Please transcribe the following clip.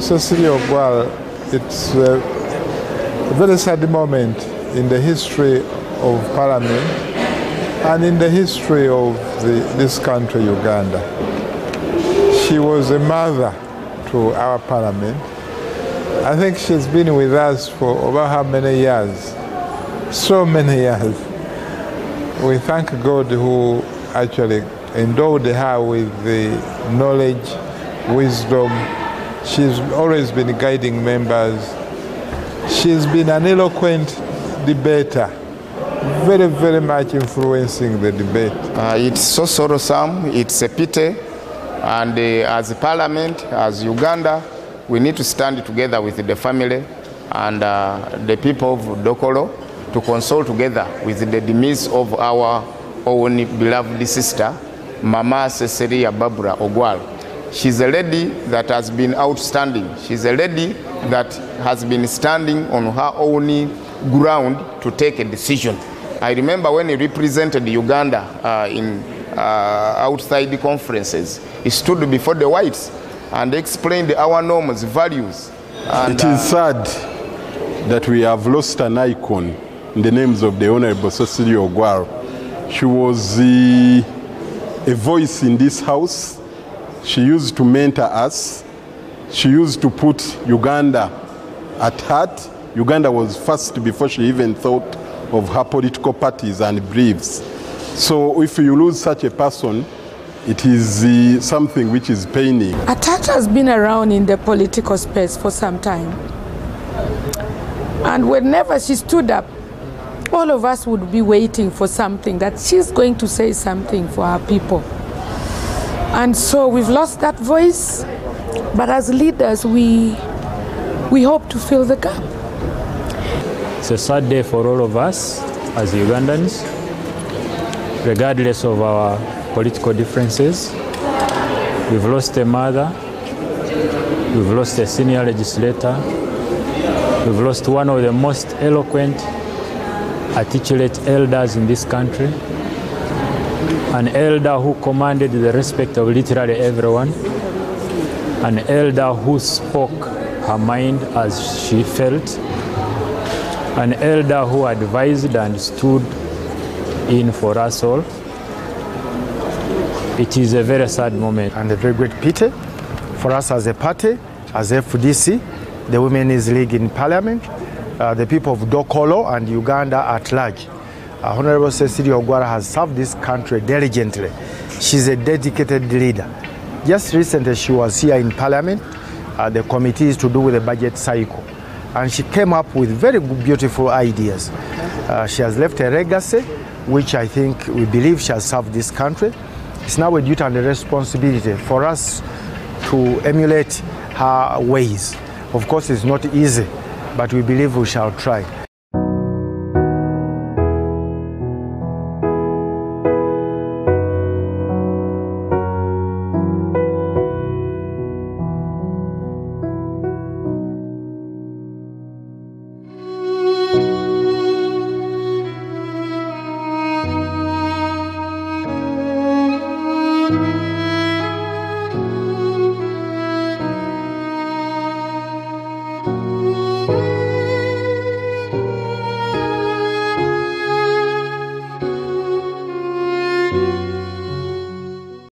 Cecilia Ogwal, it's uh, a very sad moment in the history of Parliament and in the history of the, this country, Uganda. She was a mother to our Parliament. I think she's been with us for over how many years? So many years. We thank God who actually endowed her with the knowledge, wisdom. She's always been guiding members. She's been an eloquent debater, very, very much influencing the debate. Uh, it's so sorrowsome, it's a pity, and uh, as a parliament, as Uganda, we need to stand together with the family and uh, the people of Dokolo to console together with the demise of our own beloved sister, Mama Cecilia Barbara Ogwal. She's a lady that has been outstanding. She's a lady that has been standing on her own ground to take a decision. I remember when he represented Uganda uh, in uh, outside conferences, he stood before the whites and explained our norms, values. And, it is sad that we have lost an icon in the names of the Honorable Cecilia Ogwal. She was uh, a voice in this house. She used to mentor us. She used to put Uganda at heart. Uganda was first before she even thought of her political parties and beliefs. So if you lose such a person, it is uh, something which is paining. Atat has been around in the political space for some time. And whenever she stood up, all of us would be waiting for something, that she's going to say something for our people. And so we've lost that voice, but as leaders, we, we hope to fill the gap. It's a sad day for all of us as Ugandans, regardless of our political differences. We've lost a mother, we've lost a senior legislator, we've lost one of the most eloquent, articulate elders in this country, an elder who commanded the respect of literally everyone, an elder who spoke her mind as she felt, an elder who advised and stood in for us all. It is a very sad moment. And a very great pity for us as a party, as FDC, the Women's League in Parliament, uh, the people of Dokolo and Uganda at large. Uh, Honorable Cecilia Ogwara has served this country diligently. She's a dedicated leader. Just recently, she was here in Parliament. Uh, the committee to do with the budget cycle. And she came up with very beautiful ideas. Uh, she has left a legacy, which I think we believe she has served this country. It's now a duty and a responsibility for us to emulate her ways. Of course, it's not easy, but we believe we shall try.